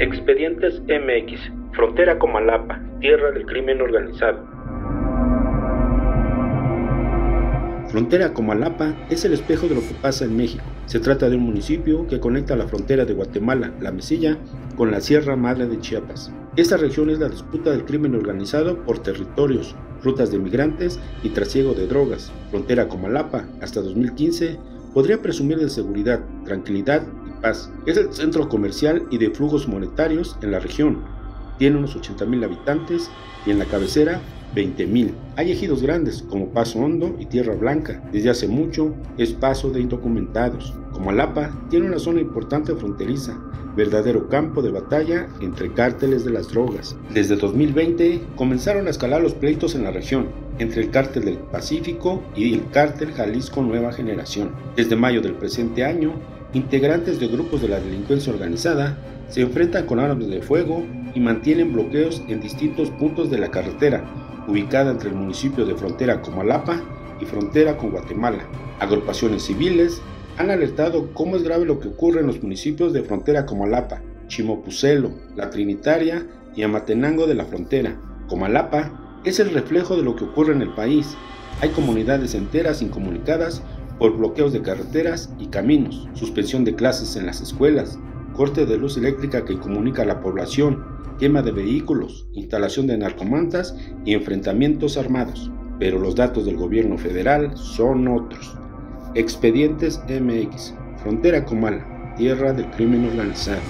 Expedientes MX, frontera Comalapa, tierra del crimen organizado. Frontera Comalapa es el espejo de lo que pasa en México. Se trata de un municipio que conecta la frontera de Guatemala, la Mesilla, con la Sierra Madre de Chiapas. Esta región es la disputa del crimen organizado por territorios, rutas de migrantes y trasiego de drogas. Frontera Comalapa, hasta 2015, podría presumir de seguridad, tranquilidad Paz. Es el centro comercial y de flujos monetarios en la región. Tiene unos 80.000 habitantes y en la cabecera 20.000. Hay ejidos grandes como Paso Hondo y Tierra Blanca. Desde hace mucho es paso de indocumentados. Como Alapa tiene una zona importante fronteriza, verdadero campo de batalla entre cárteles de las drogas. Desde 2020 comenzaron a escalar los pleitos en la región entre el cártel del Pacífico y el cártel Jalisco Nueva Generación. Desde mayo del presente año integrantes de grupos de la delincuencia organizada se enfrentan con armas de fuego y mantienen bloqueos en distintos puntos de la carretera, ubicada entre el municipio de frontera Comalapa y frontera con Guatemala. Agrupaciones civiles han alertado cómo es grave lo que ocurre en los municipios de frontera Comalapa, Chimopucelo, La Trinitaria y Amatenango de la frontera. Comalapa es el reflejo de lo que ocurre en el país. Hay comunidades enteras incomunicadas por bloqueos de carreteras y caminos, suspensión de clases en las escuelas, corte de luz eléctrica que comunica a la población, quema de vehículos, instalación de narcomantas y enfrentamientos armados. Pero los datos del gobierno federal son otros. Expedientes MX, frontera Comala, tierra del crimen organizado.